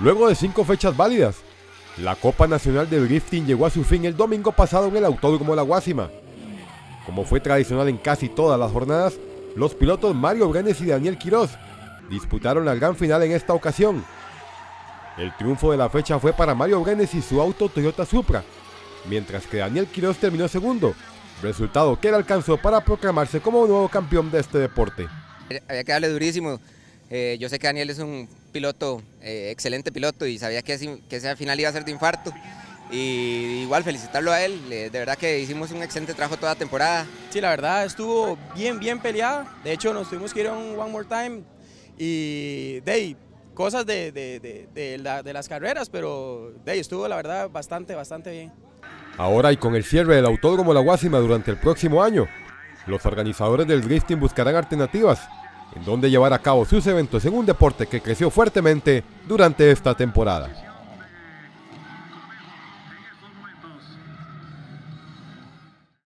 Luego de cinco fechas válidas, la Copa Nacional de Drifting llegó a su fin el domingo pasado en el Autódromo La Guásima. Como fue tradicional en casi todas las jornadas, los pilotos Mario Brenes y Daniel Quiroz disputaron la gran final en esta ocasión. El triunfo de la fecha fue para Mario Brenes y su auto Toyota Supra, mientras que Daniel Quiroz terminó segundo, resultado que le alcanzó para proclamarse como nuevo campeón de este deporte. Había que darle durísimo. Eh, yo sé que Daniel es un piloto, eh, excelente piloto y sabía que, que esa final iba a ser de infarto. Y igual felicitarlo a él, de verdad que hicimos un excelente trabajo toda la temporada. Sí, la verdad estuvo bien, bien peleada. De hecho, nos tuvimos que ir a un One More Time y de cosas de, de, de, las carreras, pero de estuvo la verdad bastante, bastante bien. Ahora y con el cierre del Autódromo La Guásima durante el próximo año, los organizadores del drifting buscarán alternativas en donde llevar a cabo sus eventos en un deporte que creció fuertemente durante esta temporada.